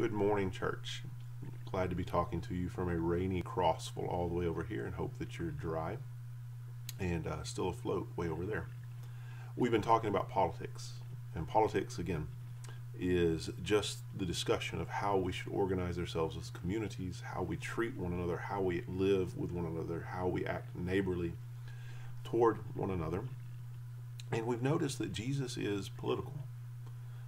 Good morning, church. Glad to be talking to you from a rainy Crossville all the way over here and hope that you're dry and uh, still afloat way over there. We've been talking about politics, and politics, again, is just the discussion of how we should organize ourselves as communities, how we treat one another, how we live with one another, how we act neighborly toward one another. And we've noticed that Jesus is political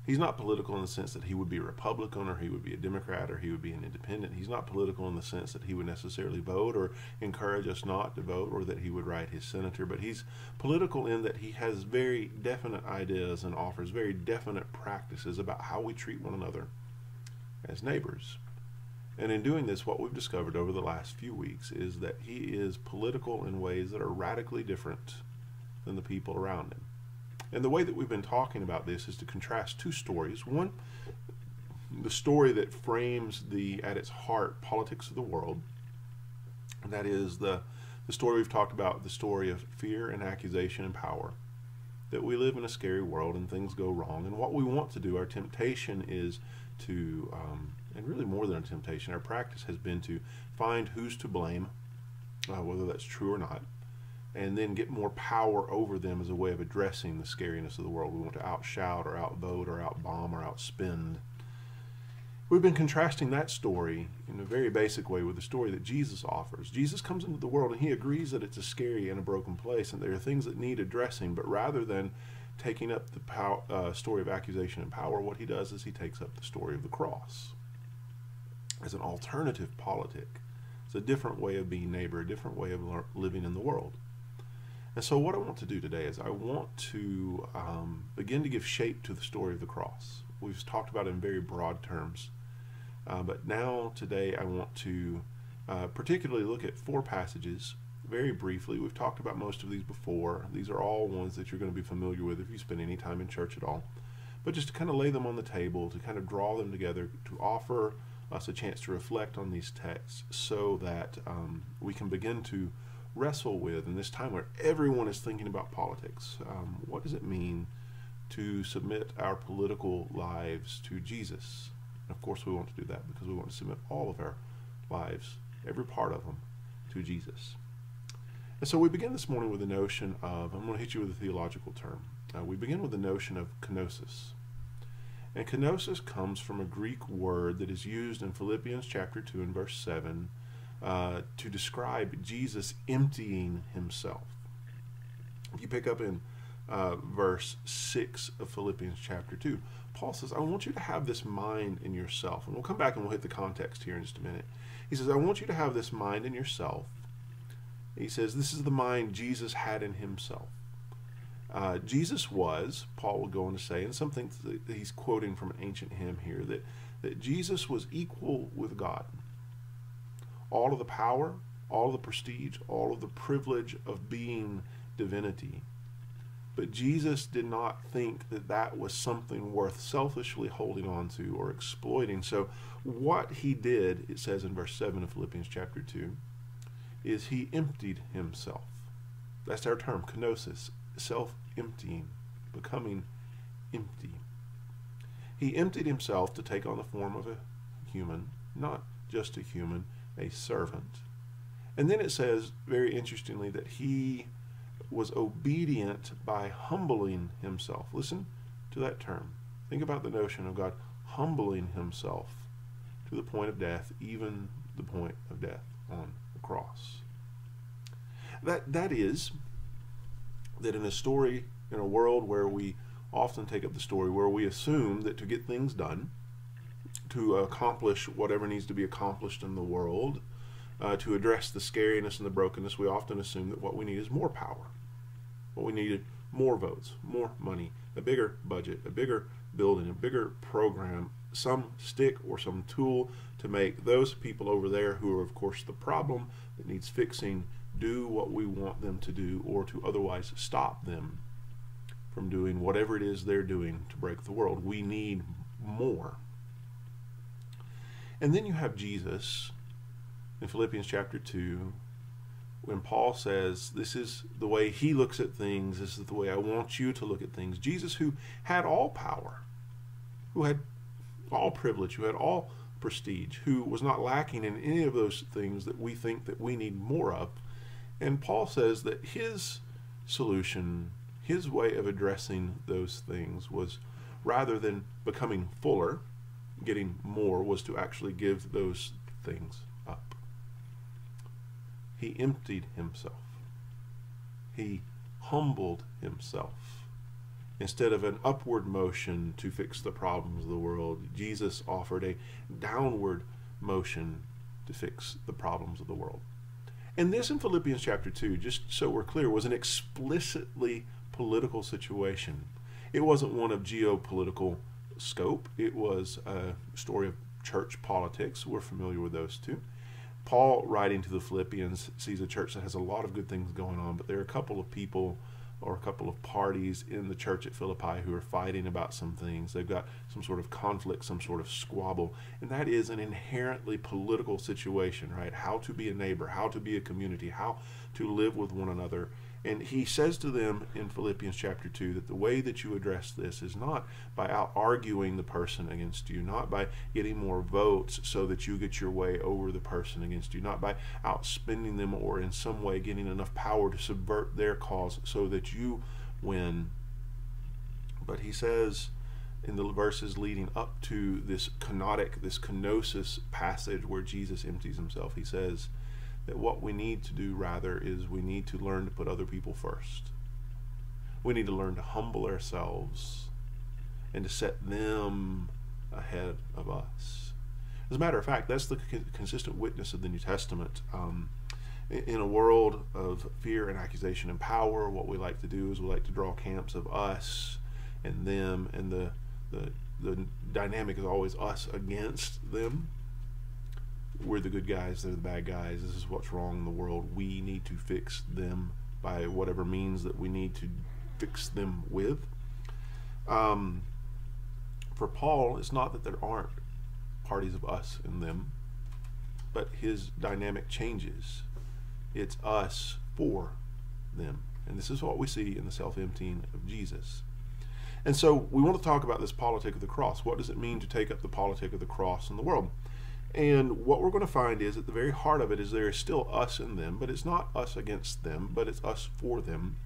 he's not political in the sense that he would be a Republican or he would be a Democrat or he would be an independent. He's not political in the sense that he would necessarily vote or encourage us not to vote or that he would write his senator. But he's political in that he has very definite ideas and offers very definite practices about how we treat one another as neighbors. And in doing this, what we've discovered over the last few weeks is that he is political in ways that are radically different than the people around him. And the way that we've been talking about this is to contrast two stories. One, the story that frames the, at its heart, politics of the world. That is the, the story we've talked about, the story of fear and accusation and power. That we live in a scary world and things go wrong. And what we want to do, our temptation is to, um, and really more than a temptation, our practice has been to find who's to blame, uh, whether that's true or not and then get more power over them as a way of addressing the scariness of the world. We want to outshout or outvote or outbomb or outspend. We've been contrasting that story in a very basic way with the story that Jesus offers. Jesus comes into the world and he agrees that it's a scary and a broken place and there are things that need addressing, but rather than taking up the uh, story of accusation and power, what he does is he takes up the story of the cross as an alternative politic. It's a different way of being neighbor, a different way of living in the world. And so, what I want to do today is I want to um, begin to give shape to the story of the cross. We've talked about it in very broad terms, uh, but now today I want to uh, particularly look at four passages very briefly. We've talked about most of these before. These are all ones that you're going to be familiar with if you spend any time in church at all. But just to kind of lay them on the table, to kind of draw them together, to offer us a chance to reflect on these texts so that um, we can begin to wrestle with in this time where everyone is thinking about politics. Um, what does it mean to submit our political lives to Jesus? of course, we want to do that because we want to submit all of our lives, every part of them, to Jesus. And so we begin this morning with the notion of, I'm going to hit you with a theological term. Uh, we begin with the notion of kenosis. And kenosis comes from a Greek word that is used in Philippians chapter 2 and verse 7 uh, to describe Jesus emptying himself. If you pick up in uh, verse 6 of Philippians chapter 2, Paul says, I want you to have this mind in yourself. And we'll come back and we'll hit the context here in just a minute. He says, I want you to have this mind in yourself. He says, This is the mind Jesus had in himself. Uh, Jesus was, Paul will go on to say, and something that he's quoting from an ancient hymn here, that, that Jesus was equal with God all of the power, all of the prestige, all of the privilege of being divinity. But Jesus did not think that that was something worth selfishly holding on to or exploiting. So, what he did, it says in verse 7 of Philippians chapter 2, is he emptied himself. That's our term, kenosis, self emptying, becoming empty. He emptied himself to take on the form of a human, not just a human, a servant. And then it says, very interestingly, that he was obedient by humbling himself. Listen to that term. Think about the notion of God humbling himself to the point of death, even the point of death on the cross. That, that is, that in a story, in a world where we often take up the story where we assume that to get things done, to accomplish whatever needs to be accomplished in the world, uh, to address the scariness and the brokenness, we often assume that what we need is more power. What we need is more votes, more money, a bigger budget, a bigger building, a bigger program, some stick or some tool to make those people over there who are, of course, the problem that needs fixing do what we want them to do or to otherwise stop them from doing whatever it is they're doing to break the world. We need more. And then you have Jesus in Philippians chapter 2 when Paul says, This is the way he looks at things, this is the way I want you to look at things. Jesus, who had all power, who had all privilege, who had all prestige, who was not lacking in any of those things that we think that we need more of. And Paul says that his solution, his way of addressing those things was rather than becoming fuller, getting more, was to actually give those things up. He emptied himself. He humbled himself. Instead of an upward motion to fix the problems of the world, Jesus offered a downward motion to fix the problems of the world. And this in Philippians chapter 2, just so we're clear, was an explicitly political situation. It wasn't one of geopolitical scope, it was a story of church politics. We're familiar with those two. Paul, writing to the Philippians, sees a church that has a lot of good things going on, but there are a couple of people or a couple of parties in the church at Philippi who are fighting about some things. They've got some sort of conflict, some sort of squabble, and that is an inherently political situation, right? How to be a neighbor, how to be a community, how to live with one another and he says to them in Philippians chapter 2 that the way that you address this is not by out arguing the person against you, not by getting more votes so that you get your way over the person against you, not by outspending them or in some way getting enough power to subvert their cause so that you win. But he says in the verses leading up to this kenotic, this kenosis passage where Jesus empties himself, he says, that what we need to do rather is we need to learn to put other people first. We need to learn to humble ourselves and to set them ahead of us. As a matter of fact, that's the consistent witness of the New Testament. Um, in a world of fear and accusation and power, what we like to do is we like to draw camps of us and them, and the the the dynamic is always us against them we're the good guys, they're the bad guys, this is what's wrong in the world. We need to fix them by whatever means that we need to fix them with. Um, for Paul, it's not that there aren't parties of us in them, but his dynamic changes. It's us for them. And this is what we see in the self emptying of Jesus. And so we want to talk about this politic of the cross. What does it mean to take up the politic of the cross in the world? And what we're going to find is at the very heart of it is there is still us in them, but it's not us against them, but it's us for them.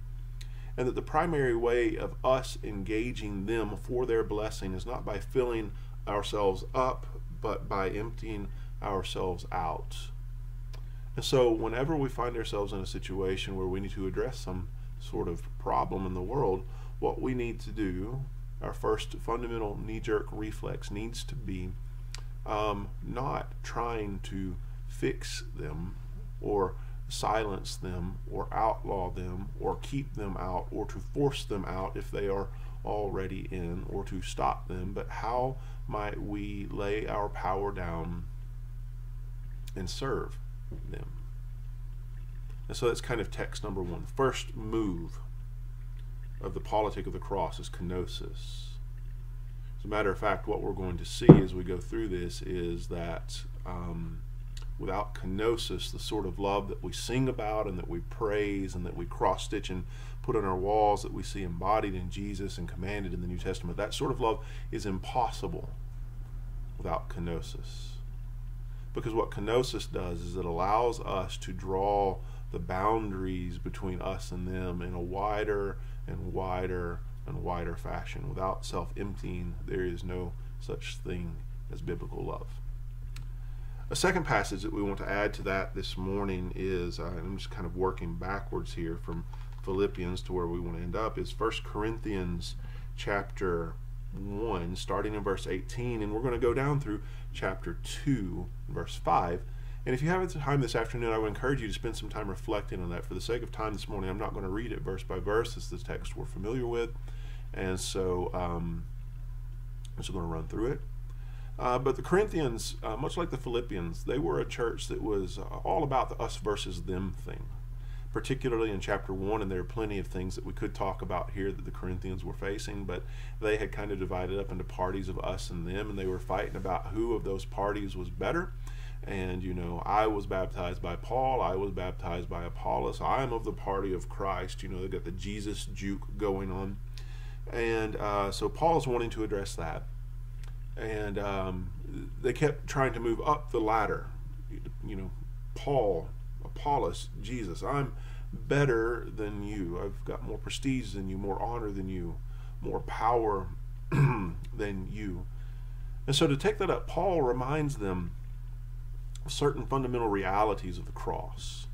And that the primary way of us engaging them for their blessing is not by filling ourselves up, but by emptying ourselves out. And so, whenever we find ourselves in a situation where we need to address some sort of problem in the world, what we need to do, our first fundamental knee jerk reflex needs to be um, not trying to fix them or silence them or outlaw them or keep them out or to force them out if they are already in or to stop them, but how might we lay our power down and serve them? And so that's kind of text number one. First move of the politic of the cross is kenosis a matter of fact, what we're going to see as we go through this is that um, without kenosis, the sort of love that we sing about and that we praise and that we cross stitch and put on our walls that we see embodied in Jesus and commanded in the New Testament, that sort of love is impossible without kenosis. Because what kenosis does is it allows us to draw the boundaries between us and them in a wider and wider and wider fashion. Without self emptying, there is no such thing as biblical love. A second passage that we want to add to that this morning is, uh, I'm just kind of working backwards here from Philippians to where we want to end up, is 1 Corinthians chapter 1, starting in verse 18, and we're going to go down through chapter 2, verse 5. And if you have time this afternoon, I would encourage you to spend some time reflecting on that. For the sake of time this morning, I'm not going to read it verse by verse. It's the text we're familiar with. And so um, I'm just going to run through it. Uh, but the Corinthians, uh, much like the Philippians, they were a church that was uh, all about the us versus them thing, particularly in chapter 1. And there are plenty of things that we could talk about here that the Corinthians were facing, but they had kind of divided up into parties of us and them, and they were fighting about who of those parties was better. And, you know, I was baptized by Paul, I was baptized by Apollos, I am of the party of Christ. You know, they got the Jesus juke going on. And uh, so Paul is wanting to address that. And um, they kept trying to move up the ladder. You know, Paul, Apollos, Jesus. I'm better than you. I've got more prestige than you, more honor than you, more power than you. And so to take that up, Paul reminds them of certain fundamental realities of the cross.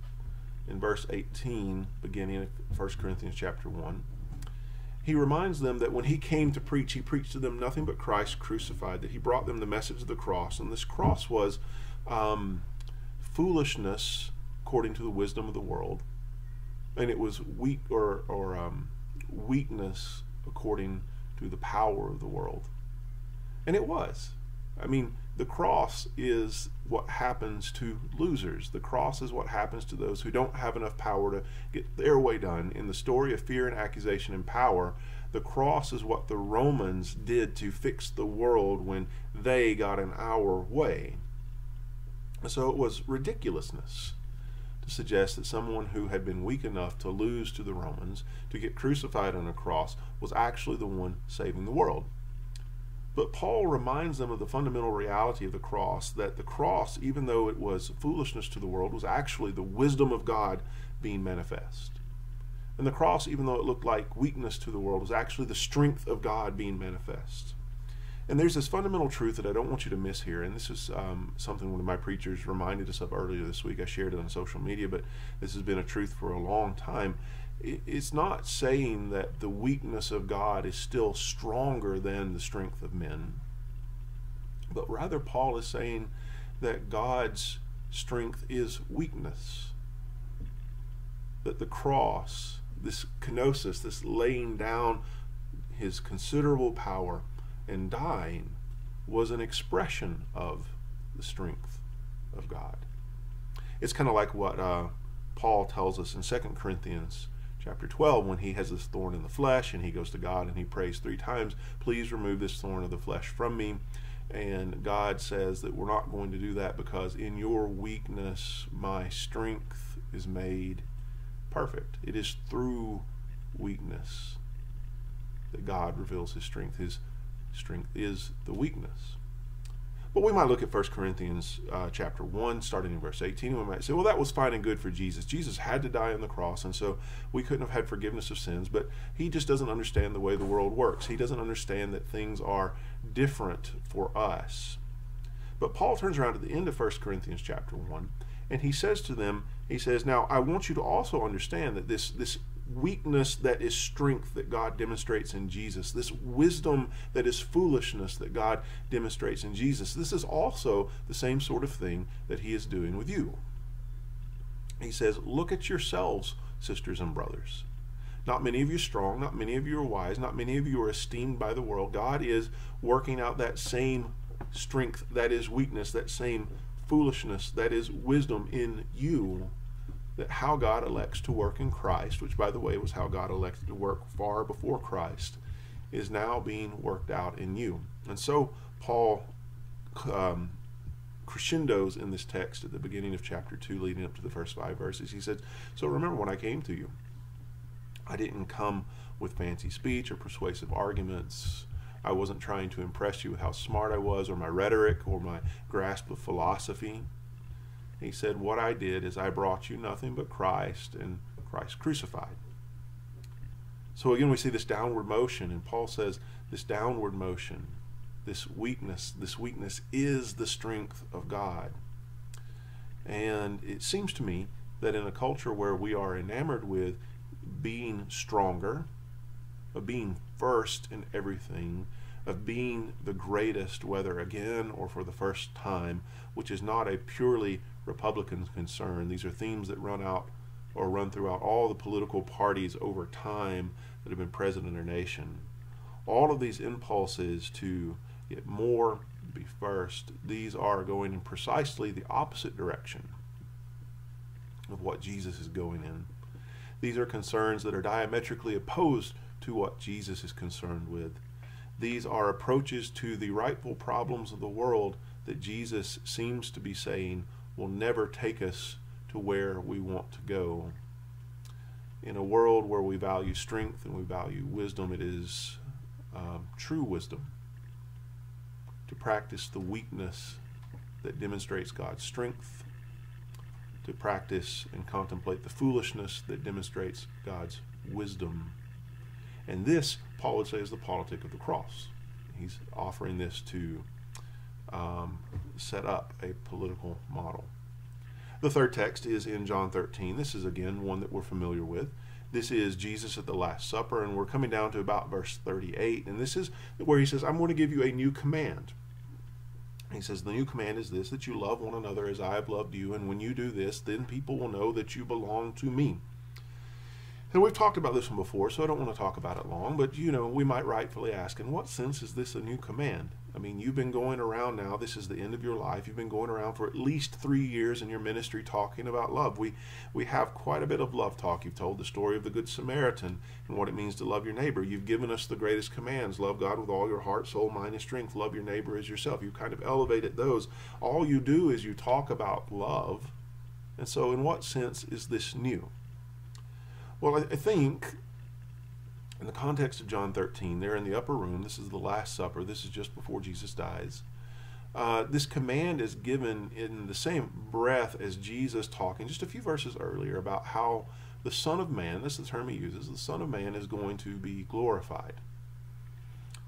In verse 18, beginning of 1 Corinthians chapter 1, he reminds them that when he came to preach, he preached to them nothing but Christ crucified, that he brought them the message of the cross. And this cross was um, foolishness according to the wisdom of the world, and it was weak or, or um, weakness according to the power of the world. And it was. I mean, the cross is what happens to losers. The cross is what happens to those who don't have enough power to get their way done. In the story of fear and accusation and power, the cross is what the Romans did to fix the world when they got in our way. So it was ridiculousness to suggest that someone who had been weak enough to lose to the Romans, to get crucified on a cross, was actually the one saving the world. But Paul reminds them of the fundamental reality of the cross that the cross, even though it was foolishness to the world, was actually the wisdom of God being manifest. And the cross, even though it looked like weakness to the world, was actually the strength of God being manifest. And there's this fundamental truth that I don't want you to miss here. And this is um, something one of my preachers reminded us of earlier this week. I shared it on social media, but this has been a truth for a long time it's not saying that the weakness of God is still stronger than the strength of men, but rather Paul is saying that God's strength is weakness. That the cross, this kenosis, this laying down his considerable power and dying, was an expression of the strength of God. It's kind of like what uh, Paul tells us in 2 Corinthians chapter 12 when he has this thorn in the flesh and he goes to God and he prays three times, Please remove this thorn of the flesh from me. And God says that we're not going to do that because in your weakness, my strength is made perfect. It is through weakness that God reveals his strength. His strength is the weakness. But we might look at 1 Corinthians uh, chapter 1, starting in verse 18, and we might say, well, that was fine and good for Jesus. Jesus had to die on the cross, and so we couldn't have had forgiveness of sins, but he just doesn't understand the way the world works. He doesn't understand that things are different for us. But Paul turns around at the end of 1 Corinthians chapter 1, and he says to them, he says, Now I want you to also understand that this, this weakness that is strength that God demonstrates in Jesus, this wisdom that is foolishness that God demonstrates in Jesus, this is also the same sort of thing that He is doing with you. He says, Look at yourselves, sisters and brothers. Not many of you are strong, not many of you are wise, not many of you are esteemed by the world. God is working out that same strength that is weakness, that same foolishness that is wisdom in you that how God elects to work in Christ, which by the way was how God elected to work far before Christ, is now being worked out in you. And so Paul um, crescendos in this text at the beginning of chapter 2, leading up to the first five verses. He said, So remember when I came to you, I didn't come with fancy speech or persuasive arguments. I wasn't trying to impress you with how smart I was or my rhetoric or my grasp of philosophy. He said, What I did is I brought you nothing but Christ and Christ crucified. So again, we see this downward motion, and Paul says this downward motion, this weakness, this weakness is the strength of God. And it seems to me that in a culture where we are enamored with being stronger, of being first in everything, of being the greatest, whether again or for the first time, which is not a purely Republican concerned. These are themes that run out or run throughout all the political parties over time that have been present in our nation. All of these impulses to get more, be first, these are going in precisely the opposite direction of what Jesus is going in. These are concerns that are diametrically opposed to what Jesus is concerned with. These are approaches to the rightful problems of the world that Jesus seems to be saying will never take us to where we want to go. In a world where we value strength and we value wisdom, it is um, true wisdom to practice the weakness that demonstrates God's strength, to practice and contemplate the foolishness that demonstrates God's wisdom. And this, Paul would say, is the politic of the cross. He's offering this to um, set up a political model. The third text is in John 13. This is again one that we're familiar with. This is Jesus at the Last Supper, and we're coming down to about verse 38. And this is where he says, I'm going to give you a new command. He says, The new command is this that you love one another as I have loved you. And when you do this, then people will know that you belong to me. And we've talked about this one before, so I don't want to talk about it long, but you know, we might rightfully ask, in what sense is this a new command? I mean, you've been going around now, this is the end of your life. You've been going around for at least three years in your ministry talking about love. We, we have quite a bit of love talk. You've told the story of the Good Samaritan and what it means to love your neighbor. You've given us the greatest commands love God with all your heart, soul, mind, and strength. Love your neighbor as yourself. You've kind of elevated those. All you do is you talk about love. And so, in what sense is this new? Well, I think in the context of John 13, they're in the upper room. This is the Last Supper. This is just before Jesus dies. Uh, this command is given in the same breath as Jesus talking just a few verses earlier about how the Son of Man, this is the term he uses, the Son of Man is going to be glorified.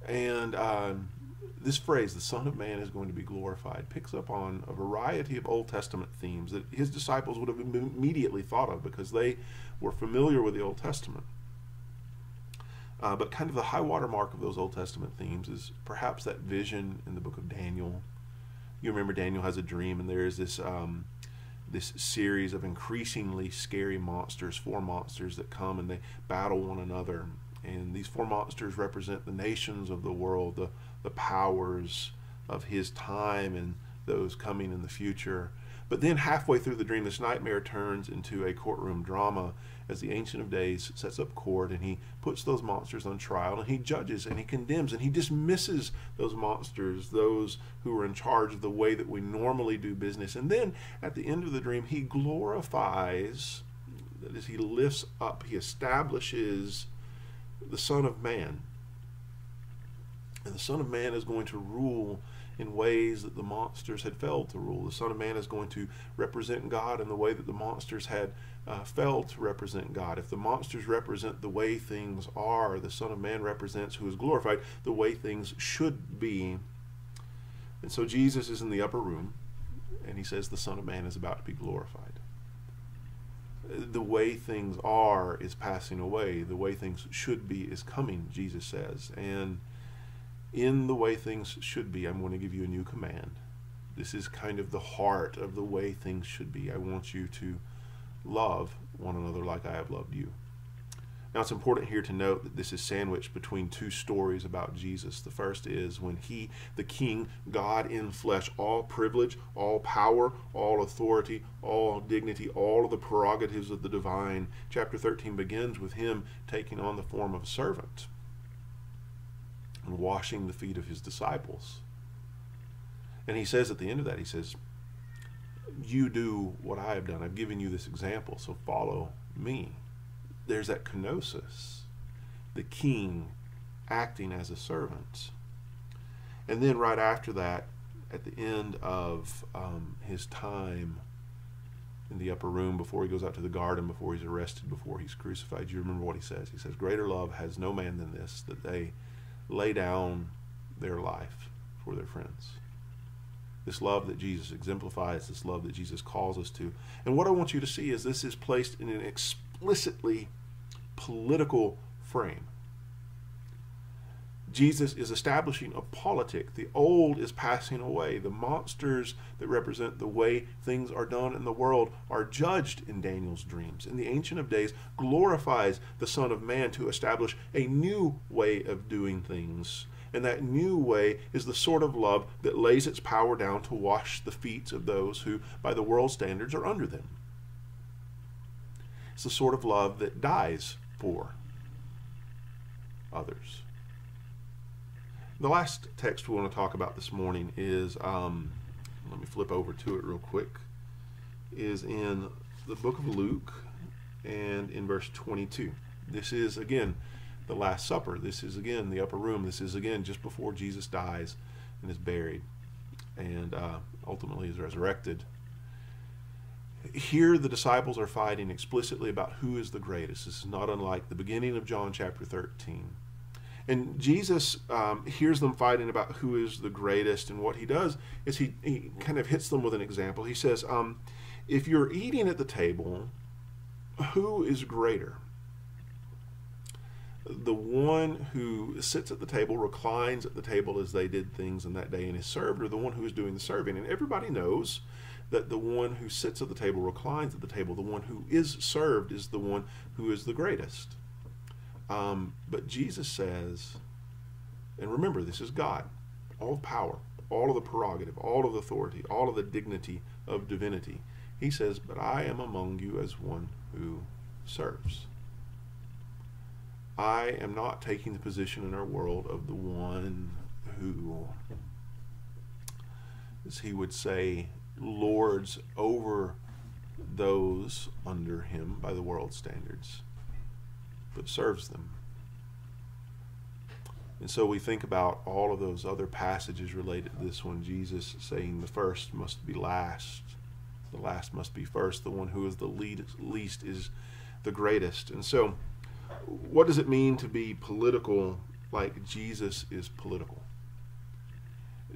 And uh, this phrase, the Son of Man is going to be glorified, picks up on a variety of Old Testament themes that his disciples would have immediately thought of because they were familiar with the Old Testament. Uh, but kind of the high water mark of those Old Testament themes is perhaps that vision in the book of Daniel. You remember Daniel has a dream, and there is this um, this series of increasingly scary monsters, four monsters that come and they battle one another. And these four monsters represent the nations of the world, the, the powers of his time, and those coming in the future. But then halfway through the dream, this nightmare turns into a courtroom drama as the Ancient of Days sets up court and he puts those monsters on trial and he judges and he condemns and he dismisses those monsters, those who are in charge of the way that we normally do business. And then at the end of the dream, he glorifies, that is, he lifts up, he establishes the Son of Man. And the Son of Man is going to rule in ways that the monsters had failed to rule. The Son of Man is going to represent God in the way that the monsters had uh, failed to represent God. If the monsters represent the way things are, the Son of Man represents who is glorified, the way things should be. And so Jesus is in the upper room, and he says the Son of Man is about to be glorified. The way things are is passing away. The way things should be is coming, Jesus says. And in the way things should be, I'm going to give you a new command. This is kind of the heart of the way things should be. I want you to love one another like I have loved you. Now, it's important here to note that this is sandwiched between two stories about Jesus. The first is when he, the King, God in flesh, all privilege, all power, all authority, all dignity, all of the prerogatives of the divine. Chapter 13 begins with him taking on the form of a servant and washing the feet of his disciples. And he says at the end of that, he says, You do what I have done. I've given you this example, so follow me. There's that kenosis, the king acting as a servant. And then right after that, at the end of um, his time in the upper room before he goes out to the garden, before he's arrested, before he's crucified, you remember what he says. He says, Greater love has no man than this, that they lay down their life for their friends. This love that Jesus exemplifies, this love that Jesus calls us to. And what I want you to see is this is placed in an explicitly political frame. Jesus is establishing a politic. The old is passing away. The monsters that represent the way things are done in the world are judged in Daniel's dreams. And the Ancient of Days glorifies the Son of Man to establish a new way of doing things. And that new way is the sort of love that lays its power down to wash the feet of those who, by the world standards, are under them. It's the sort of love that dies for others. The last text we want to talk about this morning is, um, let me flip over to it real quick, is in the book of Luke and in verse 22. This is, again, the Last Supper. This is, again, the upper room. This is, again, just before Jesus dies. and is buried and uh, ultimately is resurrected. Here, the disciples are fighting explicitly about who is the greatest. This is not unlike the beginning of John chapter 13. And Jesus um, hears them fighting about who is the greatest, and what he does is he, he kind of hits them with an example. He says, um, If you're eating at the table, who is greater? The one who sits at the table, reclines at the table as they did things in that day and is served, or the one who is doing the serving? And everybody knows that the one who sits at the table, reclines at the table, the one who is served is the one who is the greatest. Um, but Jesus says, and remember, this is God, all power, all of the prerogative, all of the authority, all of the dignity of divinity. He says, But I am among you as one who serves. I am not taking the position in our world of the one who, as he would say, lords over those under him by the world standards but serves them. And so we think about all of those other passages related to this one Jesus saying the first must be last, the last must be first, the one who is the least is the greatest. And so, what does it mean to be political like Jesus is political?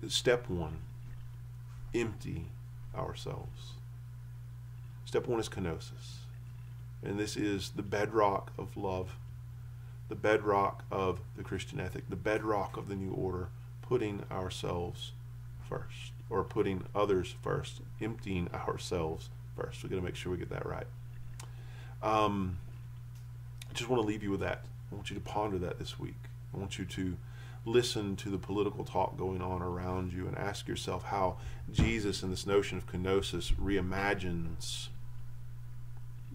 Step one empty ourselves. Step one is kenosis. And this is the bedrock of love, the bedrock of the Christian ethic, the bedrock of the new order, putting ourselves first, or putting others first, emptying ourselves first. We've got to make sure we get that right. Um, I just want to leave you with that. I want you to ponder that this week. I want you to listen to the political talk going on around you and ask yourself how Jesus and this notion of kenosis reimagines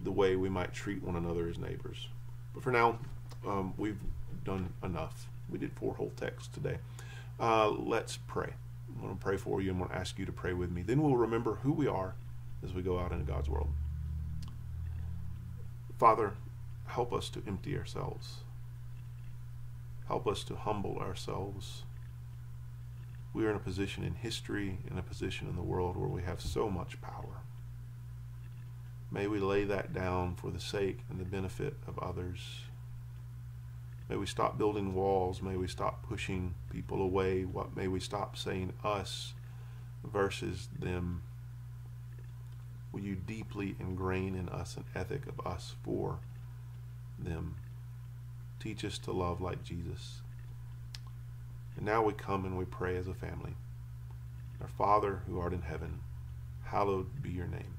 the way we might treat one another as neighbors. But for now, um, we've done enough. We did four whole texts today. Uh, let's pray. I'm going to pray for you. I'm going to ask you to pray with me. Then we'll remember who we are as we go out into God's world. Father, help us to empty ourselves. Help us to humble ourselves. We are in a position in history, in a position in the world where we have so much power. May we lay that down for the sake and the benefit of others. May we stop building walls. May we stop pushing people away. What may we stop saying us versus them? Will you deeply ingrain in us an ethic of us for them? Teach us to love like Jesus. And now we come and we pray as a family. Our Father who art in heaven, hallowed be your name.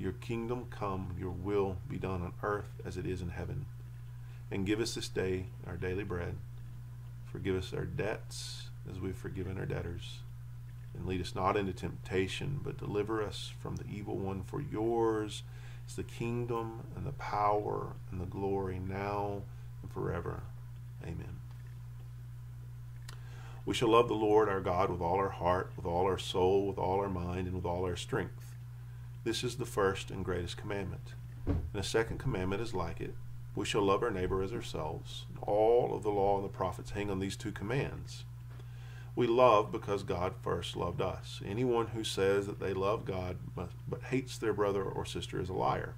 Your kingdom come, your will be done on earth as it is in heaven. And give us this day our daily bread. Forgive us our debts as we've forgiven our debtors. And lead us not into temptation, but deliver us from the evil one. For yours is the kingdom and the power and the glory now and forever. Amen. We shall love the Lord our God with all our heart, with all our soul, with all our mind, and with all our strength. This is the first and greatest commandment. And the second commandment is like it. We shall love our neighbor as ourselves. All of the law and the prophets hang on these two commands. We love because God first loved us. Anyone who says that they love God but hates their brother or sister is a liar.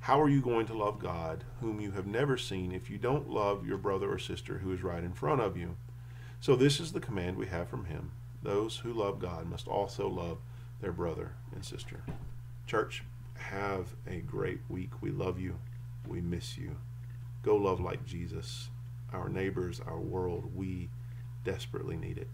How are you going to love God, whom you have never seen, if you don't love your brother or sister who is right in front of you? So, this is the command we have from Him. Those who love God must also love their brother and sister. Church, have a great week. We love you. We miss you. Go love like Jesus. Our neighbors, our world, we desperately need it.